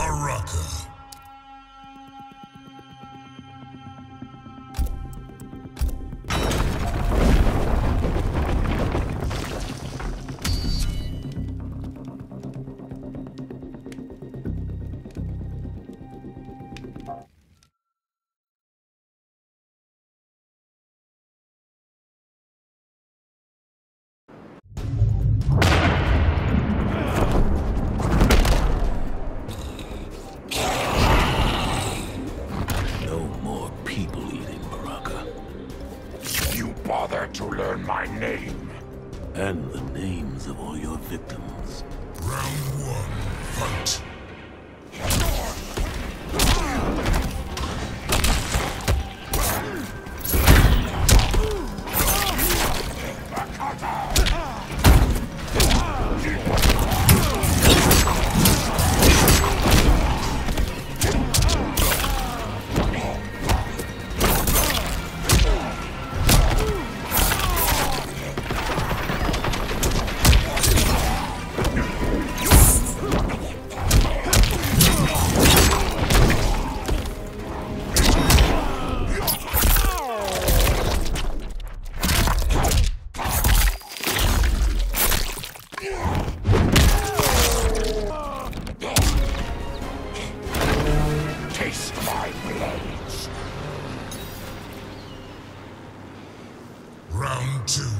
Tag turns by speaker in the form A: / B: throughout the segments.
A: Baraka. Bother to learn my name.
B: And the names of all your victims.
A: Round one, fight. Taste my blades. Round two,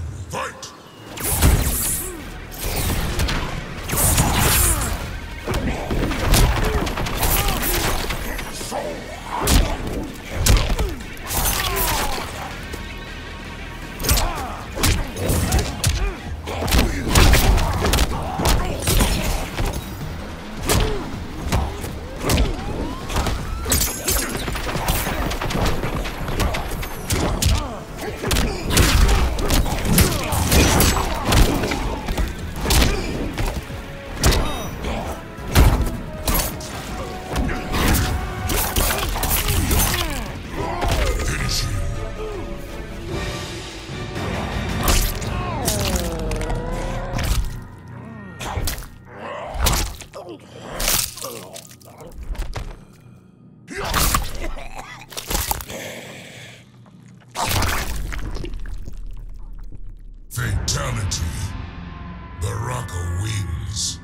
A: Baraka wins.